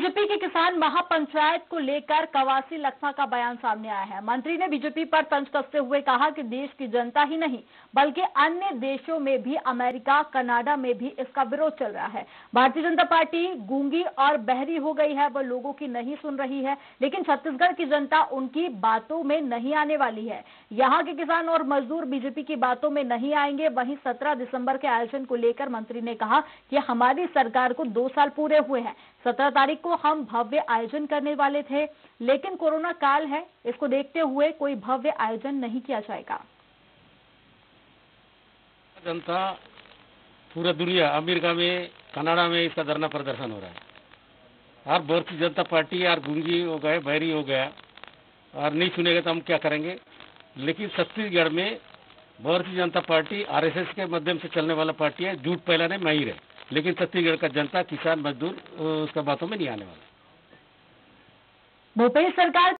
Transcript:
BJP के किसान महापंचायत को लेकर कवासी लखमा का बयान सामने आया है। मंत्री ने बीजेपी पर तंज कसते हुए कहा कि देश की जनता ही नहीं, बल्कि अन्य देशों में भी, अमेरिका, कनाडा में भी इसका विरोध चल रहा है। भारतीय जनता पार्टी गूँगी और बहरी हो गई है, वह लोगों की नहीं सुन रही है, लेकिन छत्तीसगढ़ की जनता उनकी बातों में नहीं आने वाली है। यहाँ के किसान और मजदूर बीजेपी की बातों में नहीं आएँगे, वहीं सत्रह दिसंबर के आयोजन को लेकर मंत्री ने कहा कि हमारी सरकार को दो साल पूरे हुए हैं। सत्रह तारीख को हम भव्य आयोजन करने वाले थे, लेकिन कोरोना काल है, इसको देखते हुए कोई भव्य आयोजन नहीं किया जाएगा। जनता, पूरा दुनिया अमेरिका में, कनाडा में इसका धरना प्रदर्शन हो रहा है। और भारतीय जनता पार्टी यार गुंगी हो गए बैरी हो गया, और नहीं सुनेगा तो हम क्या करेंगे? लेकिन छत्तीसगढ़ में भारतीय जनता पार्टी, आरएसएस के माध्यम से चलने वाला पार्टी है झूठ फैलाने माहिर है लेकिन छत्तीसगढ़ का जनता किसान मजदूर उसका बातों में नहीं आने वाला। भूपेश सरकार